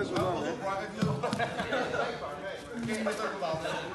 best wel lang, hè?